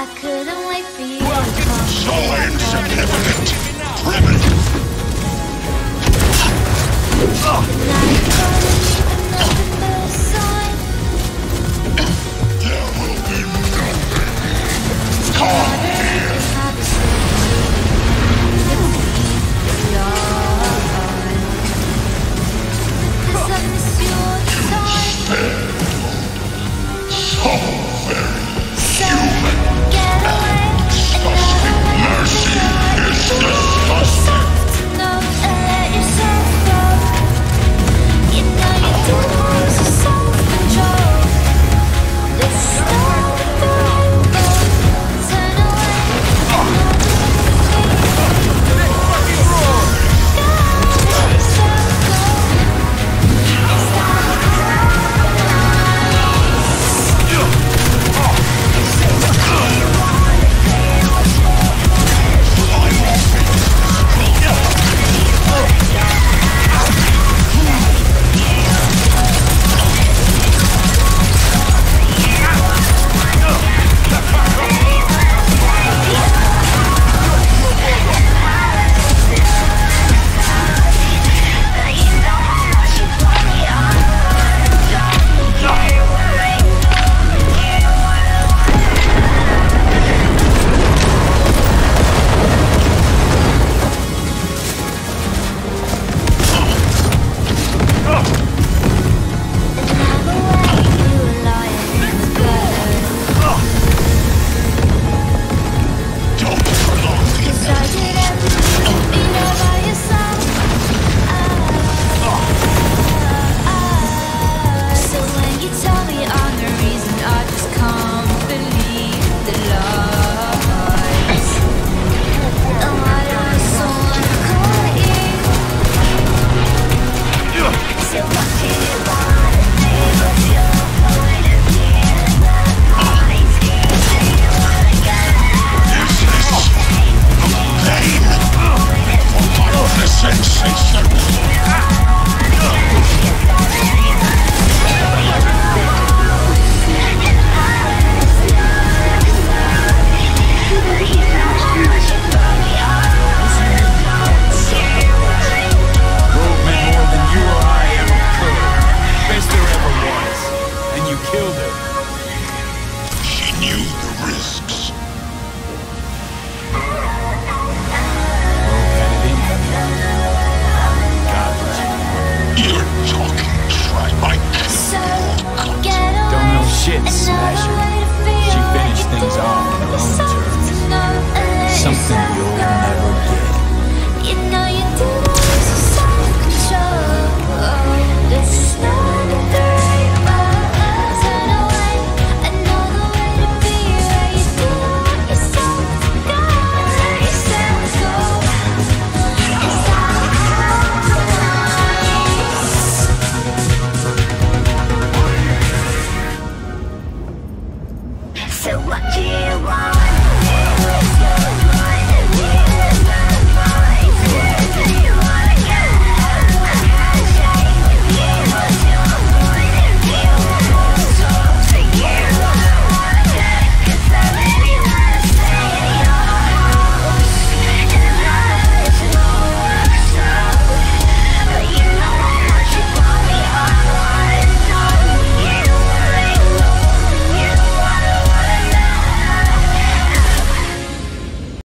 I couldn't wait for you to. So insignificant.